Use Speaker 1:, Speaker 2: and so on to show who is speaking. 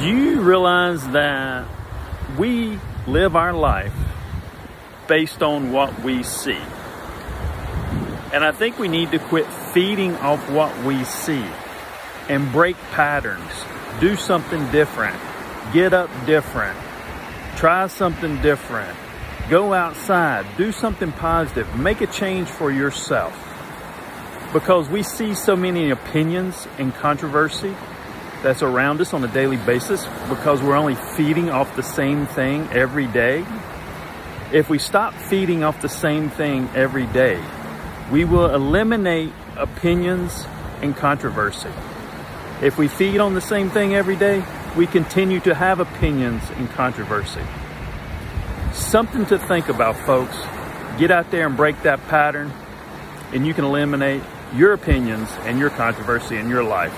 Speaker 1: Do you realize that we live our life based on what we see? And I think we need to quit feeding off what we see and break patterns. Do something different. Get up different. Try something different. Go outside. Do something positive. Make a change for yourself. Because we see so many opinions and controversy that's around us on a daily basis because we're only feeding off the same thing every day. If we stop feeding off the same thing every day, we will eliminate opinions and controversy. If we feed on the same thing every day, we continue to have opinions and controversy. Something to think about, folks. Get out there and break that pattern, and you can eliminate your opinions and your controversy in your life.